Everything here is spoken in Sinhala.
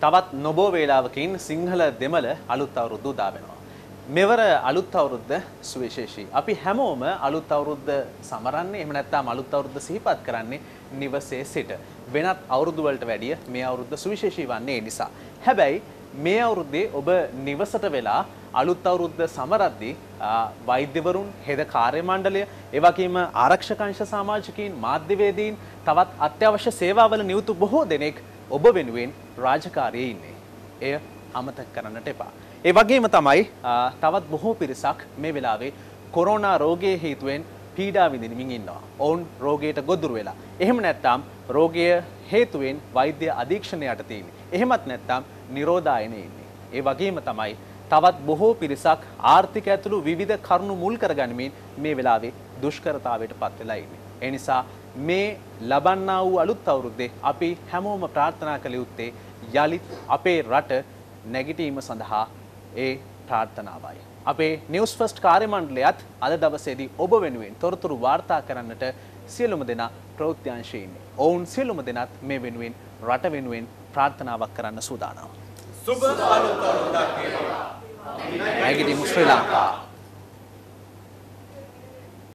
තවත් නොබෝ වේලාවකින් සිංහල දෙමළ අලුත් අවුරුද්ද උදා වෙනවා. මෙවර අලුත් අවුරුද්ද සුවිශේෂී. අපි හැමෝම අලුත් අවුරුද්ද සමරන්නේ එහෙම නැත්නම් අලුත් අවුරුද්ද සිහිපත් කරන්නේ නිවසේ සිට. වෙනත් අවුරුදු වලට වැඩිය මේ අවුරුද්ද සුවිශේෂී වන්නේ ඒ නිසා. හැබැයි මේ අවුරුද්දේ ඔබ නිවසට වෙලා අලුත් අවුරුද්ද සමරද්දී වෛද්‍යවරුන් හෙද කාර්ය මණ්ඩලය ඒ වගේම ආරක්ෂක අංශ සමාජිකයින් මාධ්‍යවේදීන් තවත් අත්‍යවශ්‍ය සේවාවල නියුතු බොහෝ දෙනෙක් ඔබ වෙනුවෙන් රාජකාරියේ ඉන්නේ. එය අමතක කරන්නට එපා. ඒ වගේම තමයි තවත් බොහෝ පිරිසක් මේ වෙලාවේ කොරෝනා රෝගයේ හේතුවෙන් පීඩා විඳිනමින් ඉන්නවා. ඔවුන් රෝගයට ගොදුරු වෙලා. එහෙම නැත්නම් රෝගය හේතුවෙන් වෛද්‍ය අධීක්ෂණය යටතේ ඉන්නේ. එහෙමත් නැත්නම් නිරෝධායනයේ ඉන්නේ. ඒ වගේම තමයි තවත් බොහෝ පිරිසක් ආර්ථික ඇතුළු විවිධ කරුණු මුල් කරගනිමින් මේ වෙලාවේ දුෂ්කරතාවයට පත් වෙලා ඉන්නේ. ඒ නිසා මේ ලබන්නා වූ අලුත් අවුරුද්දේ අපි හැමෝම ප්‍රාර්ථනා කළ යුත්තේ යළිත් අපේ රට නැගිටීම සඳහා ඒ ප්‍රාර්ථනාවයි. අපේ නිවස් ෆස්ට් කාර්ය මණ්ඩලයත් අද දවසේදී ඔබ වෙනුවෙන් තොරතුරු වාර්තා කරන්නට සියලුම දෙනා ප්‍රවෘත්තිංශයේ ඉන්නේ. ඔවුන් සියලුම දෙනාත් මේ වෙනුවෙන් රට වෙනුවෙන් ප්‍රාර්ථනාවක් කරන්න සූදානම්. සුබ අලුත් අවුරුද්දක් වේවා. නැගිටීම ශ්‍රී ලංකා